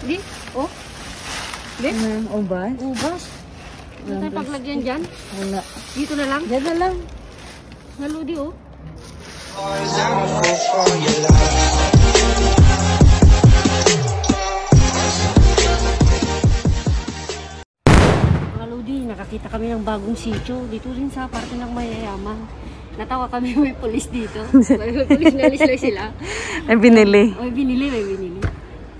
Di? Oh. Di? Ano, ubas? Ubas. Ano tayo paglagyan dyan? Wala. Dito na lang? Diyan na lang. Naludi oh. Mga Lodi, nakakita kami ng bagong sityo. Dito rin sa parte ng mayayaman. Natawa kami may polis dito. May polis na lang sila. Ay, binili. May binili, may binili.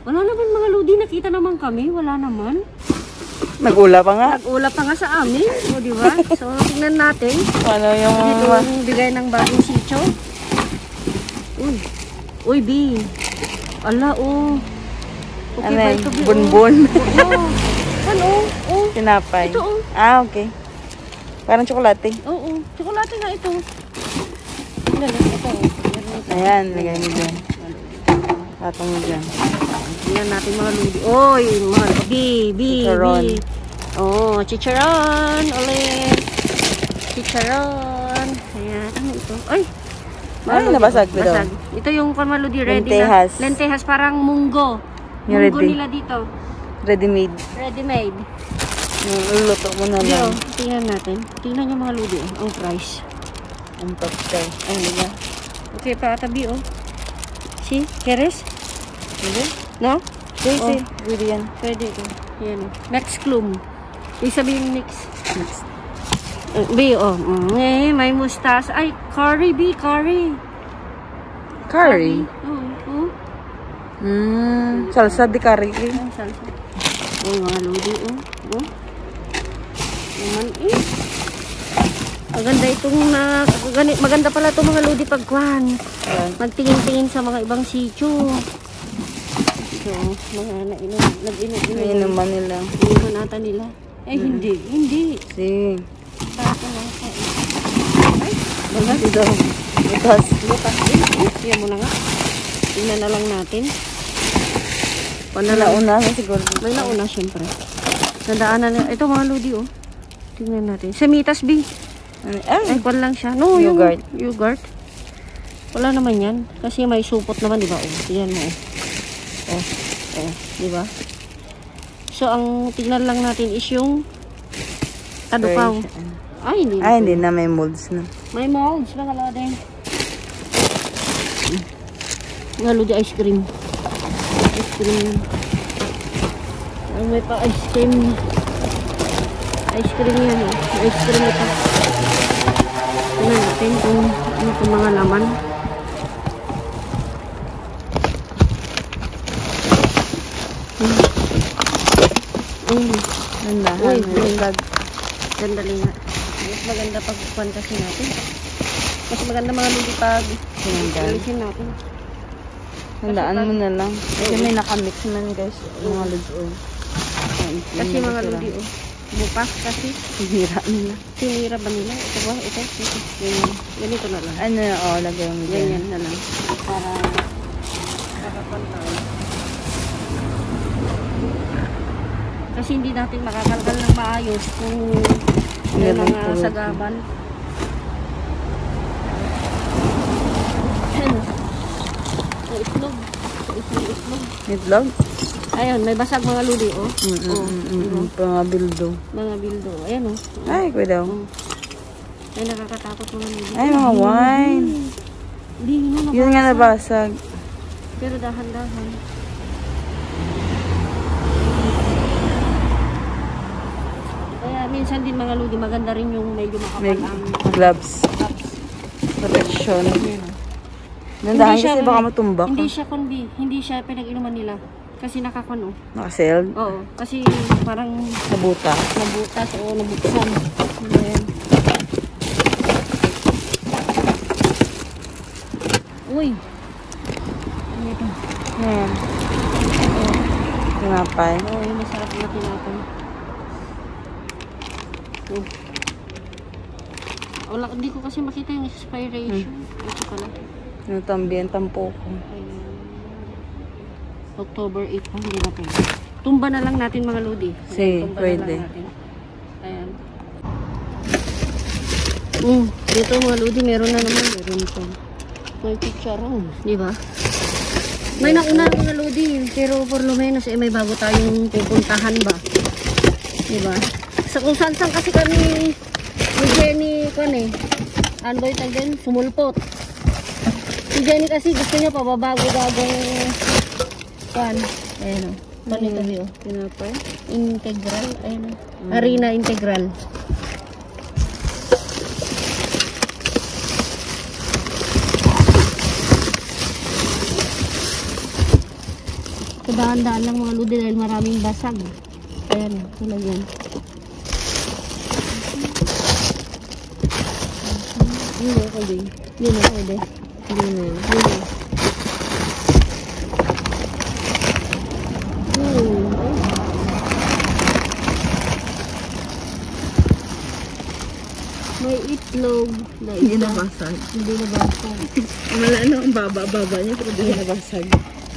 Wala naman mga Lodi, nakita naman kami. Wala naman. Nag-ula pa nga. Nag-ula pa nga sa amin. O, di ba? So, tingnan natin. Ano yung... Dito yung bigay ng bagong sityo. Uy. Uy, B. Ala, oh. Okay Ano yan? Bunbun. Oh. Ano, oh. Tinapay. Ito, oh. Ah, okay. Parang tsokolate. Oo, oh, tsokolate nga ito. Oh. Yan, ito. Ayan, lagay mo dyan. Patong mo dyan. Tingnan natin mga ludi. Oy, mga B, B, Chicharon. B. Oh, chicharon ulit. Chicharon. Ayan, ano ito? Ay, Ay, nabasag oh, ba daw? Ito yung kamaludi ready Lentehas. na. Lentehas. parang munggo. Yung Munggo ready. nila dito. Ready made. Yung luluto mo na lang. oh. Tingnan natin. Tingnan nyo mga ludi. oh, Ang price. Ang pastel. Ayun, diba? Okay, pakatabi, oh. See? Keres? Hindi? No? Sige, Oh. Pwede yan. Pwede ito. Yan. oh. Next clum. Ibig sabihin mix. Next. Uh, B, oh. Mm, eh, may mustas. Ay, curry, B, curry. Curry. Oo, oh, Mm, salsa di curry. Ang salsa. Uy, mga lodi, oh. Oh. Naman, eh. Maganda itong na, ganit, maganda pala itong mga lodi pagkuhan. Ayan. Magtingin-tingin sa mga ibang sityo. So, mga nainom, nag-inom-inom. Naman nila. Iniwan nata nila. Eh, hindi, hindi. Si. Baka lang sa Ay, Baga dito. Butas. bukas din. Yan mo na nga. Tingnan na lang natin. Panala Nauna na siguro. May nauna syempre. Sa daanan na. Ito mga lodi oh. Tingnan natin. Semitas B. Ano? Ay, Ay, kwan lang siya. No, yung Yogurt. Yogurt. Wala naman yan. Kasi may supot naman, di ba? Oh, yan mo. Oh. Oh, di ba? So, ang tignan lang natin is yung tadupaw. Ay, hindi. Ay, hindi na may molds na. May molds, mga lodi. Nga lodi ice cream. Ice cream. Ay, may pa ice cream. Ice cream yan eh. Ice cream ito. Tingnan natin kung ano itong mga laman. Mm. Ganda. Uy, Uy, uy. Sandali nga. Mas maganda pag kasi natin. Mas maganda mga lodi pag alisin natin. Handaan mo na lang. Kasi may nakamix man guys. Mga lods oil. Kasi mga lodi, oh. Bukas kasi. Hira nila. Sinira ba nila? Ito ba? Ito? Ito. Ganyan. Ganito na lang. Ano, oh, lagay mo dyan. Ganyan na lang. Para makapantay. Kasi hindi natin makakalkal ng maayos kung may mga. Ang itlog. Itlog, itlog. Itlog? Ayun, may basag mga luli, oh. Mm, mm, Oh, mm, mm, diba? mm. Mga bildo. Mga bildo. Ayan, oh. Ay, kuya daw. Oh. Ay, nakakatakot mga luli. Ay, mga wine. Hindi, Yun nga nabasag. Pero dahan-dahan. Kaya minsan din mga ludi, maganda rin yung medyo makapal ang gloves. cups. Protection. Hindi Nandahan siya- kasi baka matumbak. Hindi siya kundi, hindi siya pinag-inuman nila. Kasi nakakon oh. Nakasealed. Oo, kasi parang Nabuta. nabutas o nabuksan. Ayan. Uy! Ano ito? Ayan. Tinapay. Oo, yung masarap na tinapay. Oh. Wala, hindi ko kasi makita yung expiration. Ito pala. Ano tambiyan, tampoko. Ayan. October 8 pa, hindi na pwede. Tumba na lang natin mga lodi. Tumba na pwede. lang natin. Ayan. Mm, dito mga lodi, meron na naman. Meron ito. May chicharon, di ba? May nauna mga Lodi, pero por lo menos eh, may bago tayong pupuntahan ba? Diba? Sa kung saan saan kasi kami ni Jenny, kan eh, ano ba yung tag din? Sumulpot. Si Jenny kasi gusto niya pababago-bagong kan. Ayan o. Ano ito Bio? Tinapay? Integral. Ayan o. Harina integral. So, dahan-dahan lang mga ludi dahil maraming basag. Ayan, tulad yan. Hindi ako din. Hindi na pwede. Hindi na yun. Hindi na. Hmm. May itlog. Na Hindi nabasag. Hindi na basag. Wala na ang baba-baba niya pero hindi nabasag.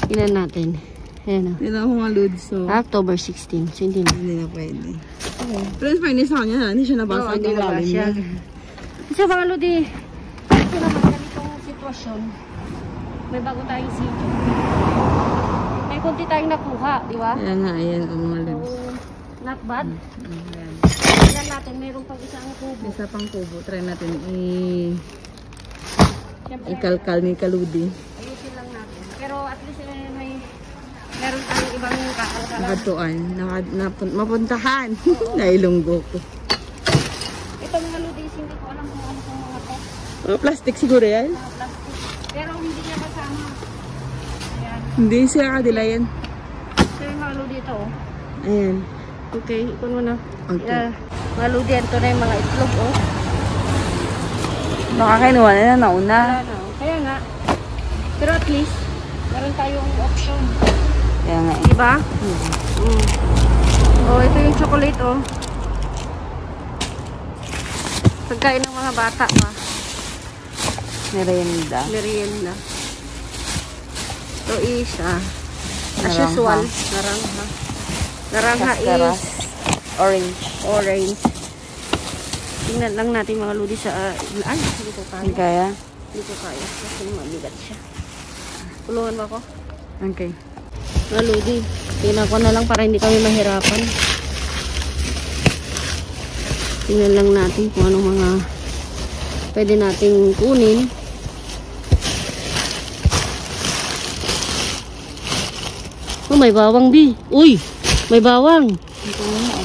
Ilan natin? Ayan o. Hindi na ako mga lods so. October 16. So, hindi na. Hindi na pwede. Okay. Pero in fairness sa kanya, hindi siya Oo, nabasag hindi lalim niya. nabasag. So mga Lodi, ito naman ganitong sitwasyon. May bago tayong sitio. May konti tayong nakuha, di ba? Kaya nga, ayan ang mga So, lods. not bad. Ayan. Tingnan natin, mayroon pang isang kubo. Isa pang kubo, try natin i Siyempre, ikalkal ni Kaludi. ayusin lang natin. Pero at least eh, may meron tayong ibang kakalkalan. Nakatuan, naka, napun, mapuntahan. Nailunggo ko. Ito mga Lodi, hindi ko alam kung ano kung mga Mga plastic siguro yan? Plastic. Pero hindi niya kasama. Ayan. Hindi siya kadila yan. So yung mga Lodi ito, oh. Ayan. Okay, ikon mo na. Okay. Yeah. Mga Lodi, ito na yung mga itlog, oh. Baka kinuha na na nauna. Oh. Kaya nga. Pero at least, meron tayong option. Kaya nga eh. Diba? Mm. Oh, ito yung chocolate, oh. Pagkain ng mga bata pa. Merienda. Merienda. Ito is, ah, as usual, narangha. Narangha Kaskaras. is Orange. orange. Tingnan lang natin mga ludi sa, ah, ay, hindi ko kaya. Hindi kaya? Hindi ko kaya kasi mabigat siya. Tulungan ba ako? Okay. Mga ludi, tingnan ko na lang para hindi kami mahirapan. Tingnan lang natin kung anong mga pwede nating kunin. Oh, may bawang, Bi. Uy, may bawang.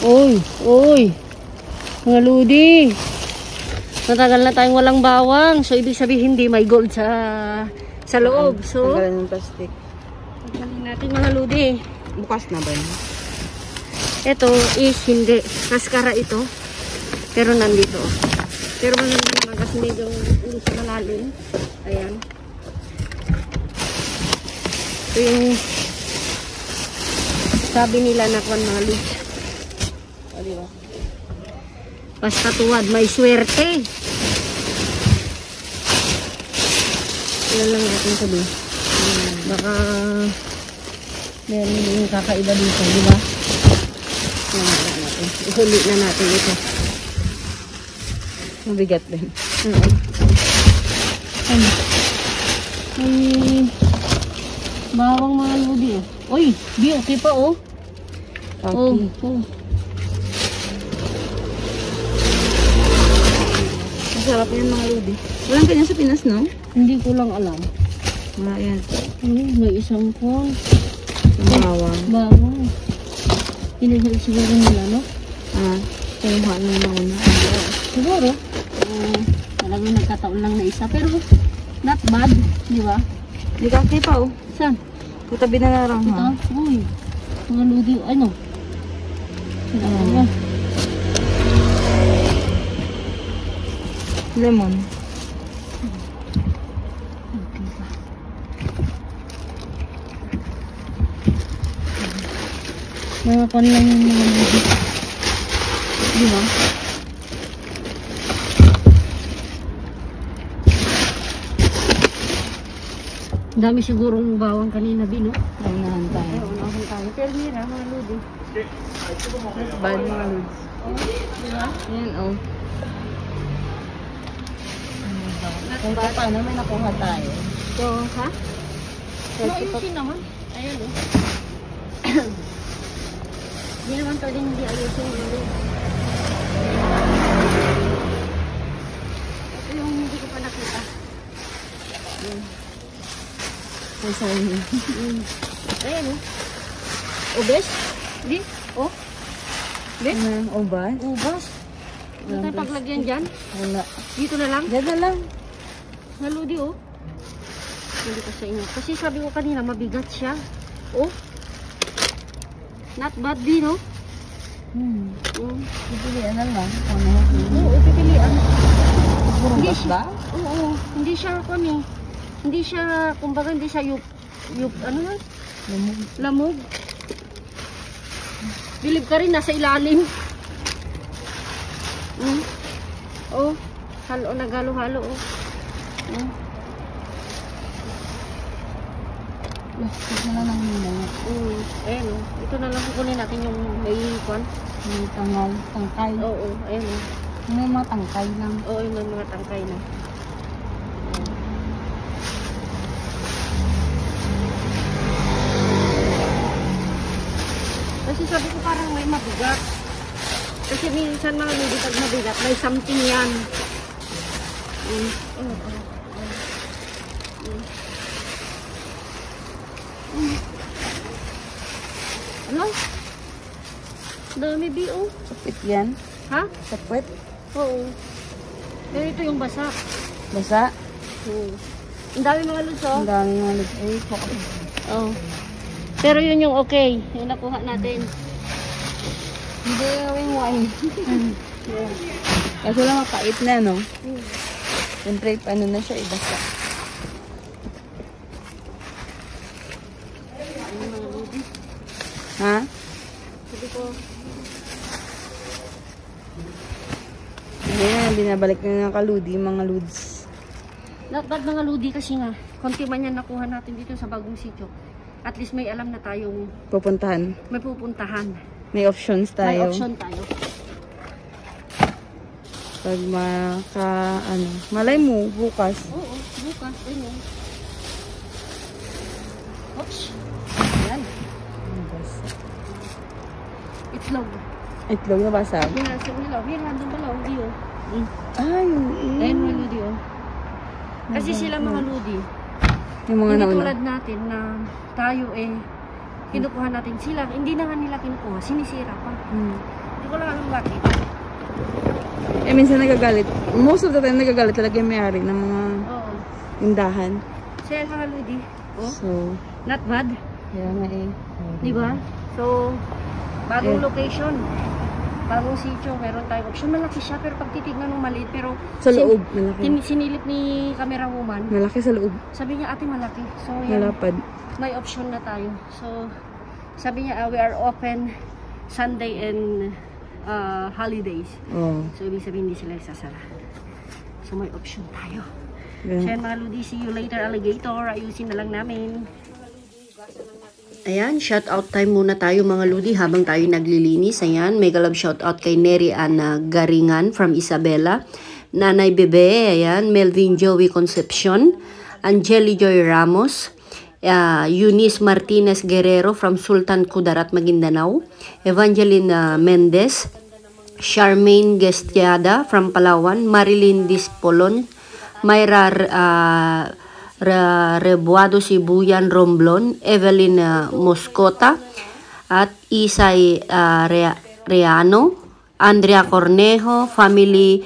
Uy, uy. Mga ludi. Matagal na tayong walang bawang. So, ibig sabihin, hindi may gold sa sa loob. So, Tanggalan ng plastic. Tanggalin natin mga ludi. Bukas na ba yun? Ito is hindi. Kaskara ito. Pero nandito. Pero maganda naman kasi medyo hindi siya malalim. Ayan. Ito yung sabi nila na kung mga ludi. O, diba? Basta tuwad, may swerte. Yan lang natin sabi. Baka meron yung kakaiba dito, di ba? Ihuli na natin ito. Mabigat din. Oo. Ano? May bawang mga ludi oh. Uy, di okay pa oh. Oh, Okay. oh. Masarap yan mga Rudy. Walang ganyan sa Pinas, no? Hindi ko lang alam. Mga yan. Ano, may isang kon. Yung bawang. Bawang. Pinahil siguro nila, no? Ah, kinuha na naman. Siguro. Uh, talagang nagkataon lang na isa. Pero, not bad. Di ba? Hindi ka pa, oh. Saan? Lang, Ito? ha? Uy. Mga ludi. Ano? Ano? Lemon. Mga kon lang yung mga ludi. Di ba? Dami sigurong bawang kanina, Bino. Naunahan tayo. Ay, unahan tayo. Pero mira, mga ludi. Bad mga Rudy. Di ba? Yan, oh. Kung paano may nakuha tayo. So, ha? Maayusin naman. Ayan oh. Hindi naman pwedeng hindi ayusin. Ito yung hindi ko pa nakita. Ay, sorry. Ayan oh. Ubes? Di? Oh. Be? Ano, uban? Ubas. Ano tayo paglagyan dyan? Wala. Dito na lang? Diyan na lang. Naludi oh. Hindi ko sa inyo. Kasi sabi ko kanina mabigat siya. Oh. Not bad din oh. Hmm. Mm. Pipilian na lang. Ano? Oo, pipilian. Siya. ba? Oo, hindi siya kami. Hindi siya, kumbaga hindi siya yup, yup, ano na? Lamog. Lamog. Bilib ka rin, nasa ilalim. Mm. Oh, halo, nagalo-halo oh. Mm. Plastic na lang ang hina. Mm. Ayan oh. Ito na lang kukunin natin yung may kwan. May tangal, tangkay. Oo, oh, ayan oh. May mga tangkay lang. Oo, yung may mga tangkay na. Kasi sabi ko parang may mabigat. Kasi minsan mga hindi pag mabigat, may something yan. Mm. Oh, oh, oh. Mm. Mm. Ano? Dami B.O. Sapit yan. Ha? Sapit. Oo. Pero ito yung basa. Basa. Oo. Ang dami mga luso. Ang dami mga lig. Ay, po. Oo. Pero yun yung okay. Yung nakuha natin. Hindi yung wine. Kaso lang mapait na, no? Hmm. Siyempre, ano na siya, ibasa. Ha? Sabi ko, Ayan, binabalik na ng kaludi, mga ludes. not bad mga ludi kasi nga, konti man yan nakuha natin dito sa bagong sityo. At least may alam na tayong Pupuntahan. may pupuntahan. May options tayo. May option tayo. Pag maka, ano, malay mo, bukas. Oo, bukas. Ayun. Oops. Yan. Itlog. Itlog na basag. Yan, sa nilaw. Yan, nandun pala. Hindi. Mm. Ay, Ayun mga ludi oh. Kasi sila mga ludi. Yung mga hindi nauna. tulad natin na tayo eh kinukuha natin sila. Hindi na nga nila kinukuha. Sinisira pa. Hmm. Hindi ko lang alam bakit. Eh, minsan nagagalit. Most of the time, nagagalit talaga yung may-ari ng mga Oo. tindahan. Sila mga ludi. Oh, So, not bad. kaya nga eh. Di ba? So, bagong Eh. location. Bagong sityo. Meron tayong option. Malaki siya pero pag titignan mo maliit. Pero Sa sin- loob, malaki. tin- sinilip ni camera woman. Malaki sa loob. Sabi niya ate malaki. So, yan. Malapad. may option na tayo. So, sabi niya, ah, we are open Sunday and uh, holidays. Oh. So, ibig sabihin hindi sila isasara. So, may option tayo. So, Ganun. yan mga Ludi, see you later alligator. Ayusin na lang namin. Ayan, shout out time muna tayo mga Ludi habang tayo naglilinis. Ayan, mega love shout out kay Neri Ana Garingan from Isabela. Nanay Bebe, ayan, Melvin Joey Concepcion, Angeli Joy Ramos, uh, Eunice Martinez Guerrero from Sultan Kudarat, Maguindanao, Evangeline uh, Mendez, Charmaine Gestiada from Palawan, Marilyn Dispolon, Mayra uh, Ra- Rebuado Sibuyan Romblon, Evelyn uh, Moscota, at Isay uh, Rea- Reano, Andrea Cornejo, family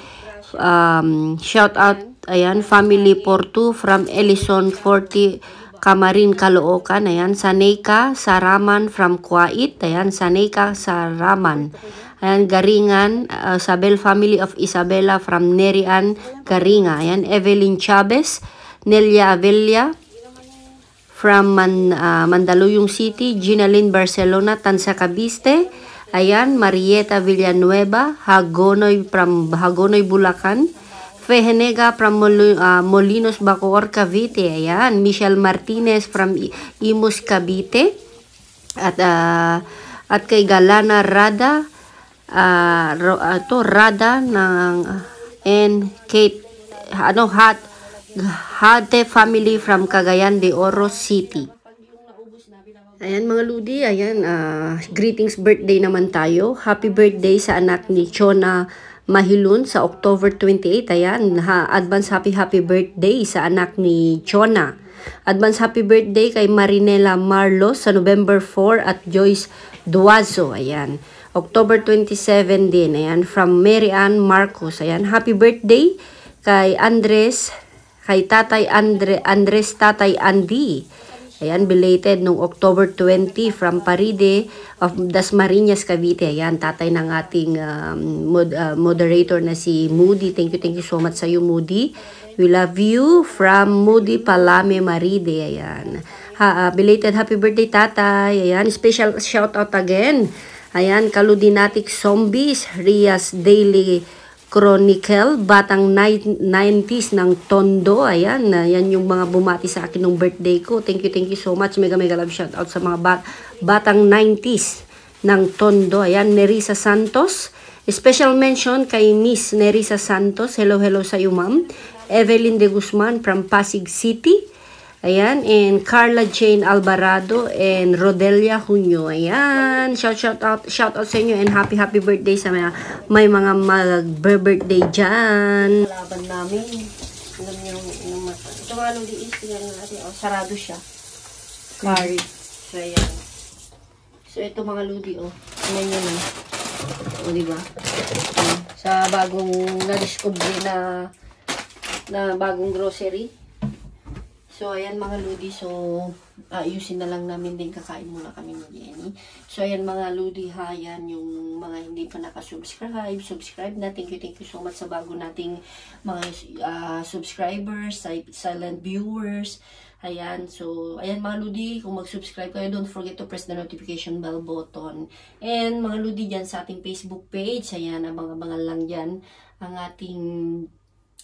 um, shout out ayan family Portu from Ellison 40 Camarin Caloocan ayan Saneka Saraman from Kuwait ayan Saneka Saraman ayan Garingan uh, Sabel family of Isabela from Nerian Garinga ayan Evelyn Chavez Nelia Avella from Man, ah, Mandaluyong City, Ginalyn Barcelona, Tansa Cavite, ayan, Marieta Villanueva, Hagonoy from Hagonoy Bulacan, Fehenega from Molo- ah, Molinos Bacoor, Cavite, ayan, Michelle Martinez from Imus Cavite, at ah, at kay Galana Rada, ah, to Rada ng and Kate ano hat Hate family from Cagayan de Oro City. Ayan mga Ludi, ayan, ah, greetings birthday naman tayo. Happy birthday sa anak ni Chona Mahilun sa October 28. Ayan, ha, advance happy happy birthday sa anak ni Chona. Advance happy birthday kay Marinela Marlos sa November 4 at Joyce Duazo. Ayan. October 27 din. Ayan. From Mary Ann Marcos. Ayan. Happy birthday kay Andres, kay Tatay Andre, Andres Tatay Andy. Ayan, belated nung October 20 from Paride of Dasmariñas, Cavite. Ayan, tatay ng ating um, mod, uh, moderator na si Moody. Thank you, thank you so much sa iyo, Moody. We love you from Moody Palame Maride. Ayan. Ha, uh, belated happy birthday, tatay. Ayan, special shout out again. Ayan, Kaludinatic Zombies, Rias Daily Chronicle, batang 90s ng Tondo. Ayan, uh, yan yung mga bumati sa akin nung birthday ko. Thank you, thank you so much. Mega mega love shout out sa mga bat batang 90s ng Tondo. Ayan, Nerissa Santos. Special mention kay Miss Nerissa Santos. Hello, hello sa iyo, ma'am. Evelyn de Guzman from Pasig City. Ayan, and Carla Jane Alvarado and Rodelia Junio. Ayan, shout shout out shout out sa inyo and happy happy birthday sa mga may mga mag-birthday diyan. Laban namin. Alam niyo yung ito mga lodi is tingnan natin oh, sarado siya. Curry. So ayan. So ito mga lodi oh. Tingnan niyo na. O di ba? Ayan. Sa bagong na-discover na na bagong grocery. So, ayan mga ludi. So, ayusin na lang namin din. Kakain muna kami ni Jenny. So, ayan mga ludi ha. Yan yung mga hindi pa nakasubscribe. Subscribe na. Thank you, thank you so much sa bago nating mga uh, subscribers, silent viewers. Ayan. So, ayan mga ludi. Kung mag-subscribe kayo, don't forget to press the notification bell button. And mga ludi dyan sa ating Facebook page. Ayan, abang-abangan lang dyan ang ating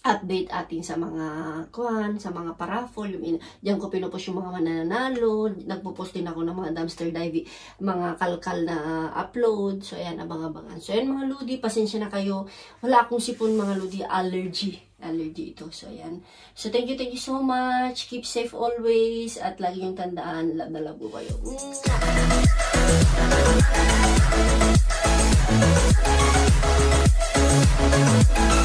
update atin sa mga kwan, sa mga paraffol. Diyan ko pinupost yung mga mananalo. Nagpo-post din ako ng mga dumpster diving, mga kalkal na upload. So, ayan, abang-abangan. So, ayan mga ludi, pasensya na kayo. Wala akong sipon mga ludi, allergy. Allergy ito. So, ayan. So, thank you, thank you so much. Keep safe always. At lagi yung tandaan, love na love kayo. Mwah!